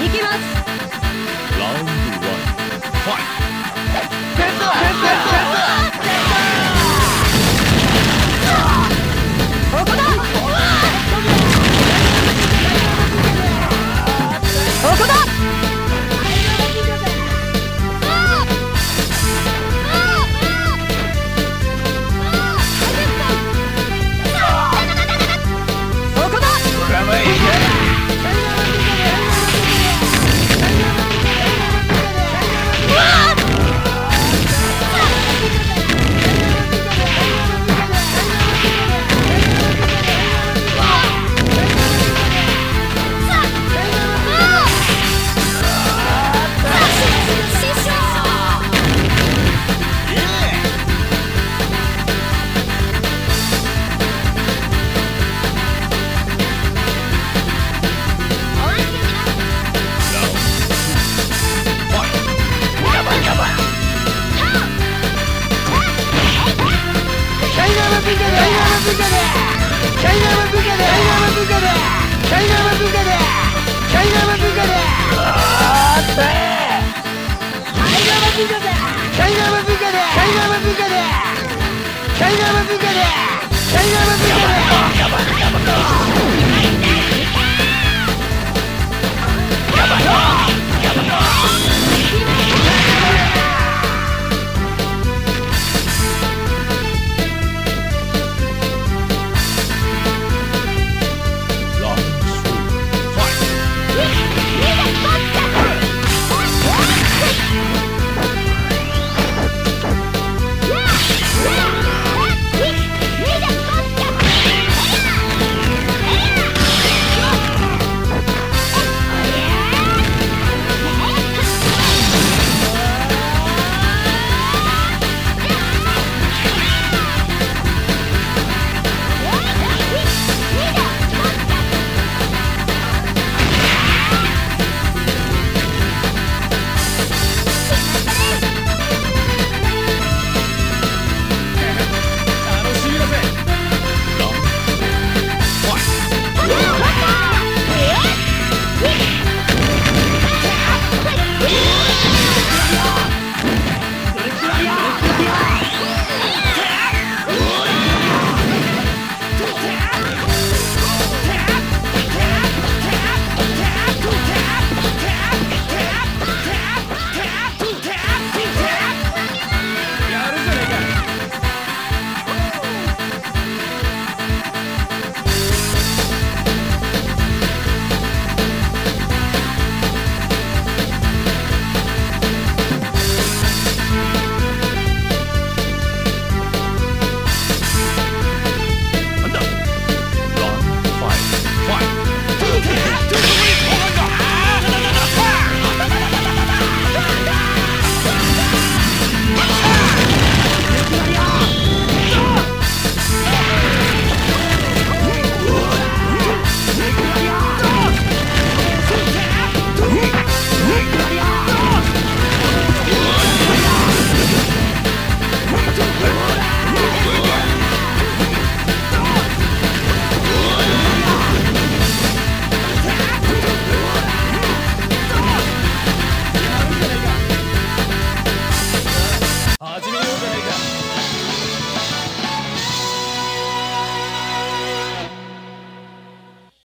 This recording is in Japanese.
行きます。ラウンド1ファイトブカだダイナマブカだダイナマブカだダイナマブカだダイナマブカだダイナマブカだダイナマブカだダイナマブカだダイナマブカだダイナマブカだダイナマブカだ